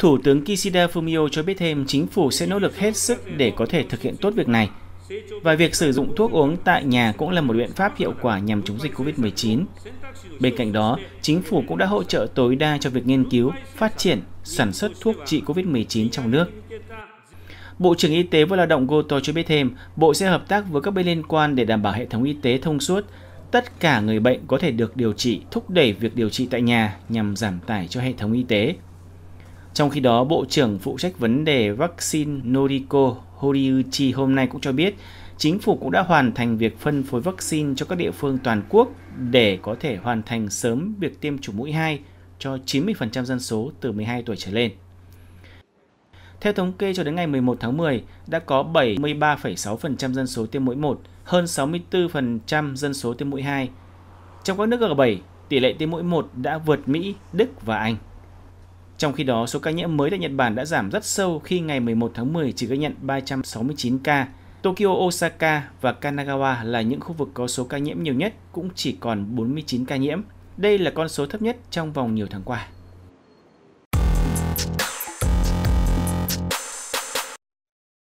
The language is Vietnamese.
Thủ tướng Kishida Fumio cho biết thêm chính phủ sẽ nỗ lực hết sức để có thể thực hiện tốt việc này. Và việc sử dụng thuốc uống tại nhà cũng là một biện pháp hiệu quả nhằm chống dịch COVID-19. Bên cạnh đó, chính phủ cũng đã hỗ trợ tối đa cho việc nghiên cứu, phát triển, sản xuất thuốc trị COVID-19 trong nước. Bộ trưởng Y tế và Lao động Goto cho biết thêm, Bộ sẽ hợp tác với các bên liên quan để đảm bảo hệ thống y tế thông suốt. Tất cả người bệnh có thể được điều trị, thúc đẩy việc điều trị tại nhà nhằm giảm tải cho hệ thống y tế. Trong khi đó, Bộ trưởng phụ trách vấn đề vaccine Noriko Horiuchi hôm nay cũng cho biết, chính phủ cũng đã hoàn thành việc phân phối vaccine cho các địa phương toàn quốc để có thể hoàn thành sớm việc tiêm chủng mũi 2 cho 90% dân số từ 12 tuổi trở lên. Theo thống kê cho đến ngày 11 tháng 10, đã có 73,6% dân số tiêm mũi 1, hơn 64% dân số tiêm mũi 2. Trong các nước G7, tỷ lệ tiêm mũi 1 đã vượt Mỹ, Đức và Anh. Trong khi đó, số ca nhiễm mới tại Nhật Bản đã giảm rất sâu khi ngày 11 tháng 10 chỉ ghi nhận 369 ca. Tokyo, Osaka và Kanagawa là những khu vực có số ca nhiễm nhiều nhất cũng chỉ còn 49 ca nhiễm. Đây là con số thấp nhất trong vòng nhiều tháng qua.